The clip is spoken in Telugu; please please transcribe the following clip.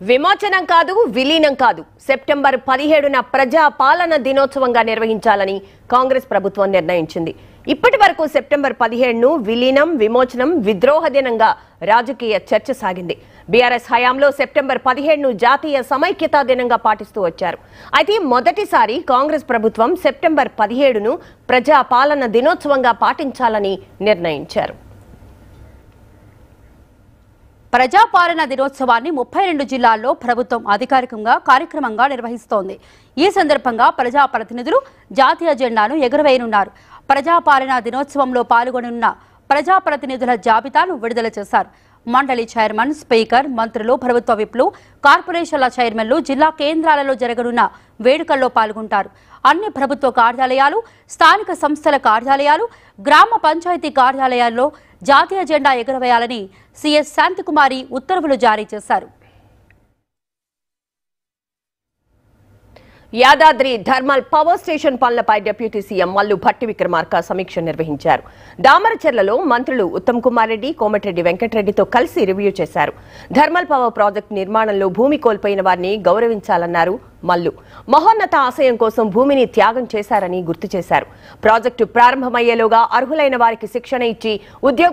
విమోచనం కాదు విలీనం కాదు. సెప్టెంబర్ పదిహేడున ప్రజా పాలన దినోత్సవంగా నిర్వహించాలని కాంగ్రెస్ ప్రభుత్వం నిర్ణయించింది. ఇప్పటి వరకు సెప్టెంబర్ పదిహేడును విలీనం విమోచనం విద్రోహ దినంగా రాజకీయ చర్చ సాగింది. బీఆర్ఎస్ హయాంలో సెప్టెంబర్ పదిహేడును జాతీయ సమైక్యతా దినంగా పాటిస్తూ వచ్చారు. అయితే మొదటిసారి కాంగ్రెస్ ప్రభుత్వం సెప్టెంబర్ పదిహేడును ప్రజా పాలన దినోత్సవంగా పాటించాలని నిర్ణయించారు. ప్రజాపాలన దినోత్సవాన్ని ముప్పై రెండు జిల్లాల్లో ప్రభుత్వం అధికారికంగా కార్యక్రమంగా నిర్వహిస్తోంది. ఈ సందర్భంగా ప్రజాప్రతినిధులు జాతీయ జెండాను ఎగురవేయనున్నారు. ప్రజాపాలన దినోత్సవంలో పాల్గొనున్న ప్రజాప్రతినిధుల జాబితాను విడుదల చేశారు. మండలి చైర్మన్ స్పీకర్ మంత్రులు ప్రభుత్వ విప్లు కార్పొరేషన్ల చైర్మన్లు జిల్లా కేంద్రాలలో జరగనున్న వేడుకల్లో పాల్గొంటారు. అన్ని ప్రభుత్వ కార్యాలయాలు స్థానిక సంస్థల కార్యాలయాలు గ్రామ పంచాయతీ కార్యాలయాల్లో జాతీయ జెండా ఎగురవేయాలని సీఎస్ శాంతికుమారి ఉత్తర్వులు జారీ చేశారు. యాదాద్రి థర్మల్ పవర్ స్టేషన్ పనులపై డిప్యూటీ సీఎం మల్లు భట్టి విక్రమార్క సమీక్ష నిర్వహించారు. దామరచెర్లలో మంత్రులు ఉత్తమ్ కుమార్ రెడ్డి కోమటిరెడ్డి వెంకటరెడ్డితో కలిసి రివ్యూ చేశారు. థర్మల్ పవర్ ప్రాజెక్టు నిర్మాణంలో భూమి కోల్పోయిన వారిని గౌరవించాలన్నారు మల్లు. మహోన్నత ఆశయం కోసం భూమిని త్యాగం చేశారని గుర్తు చేశారు. ప్రాజెక్టు ప్రారంభమయ్యేలోగా అర్హులైన వారికి శిక్షణ ఇచ్చి ఉద్యోగ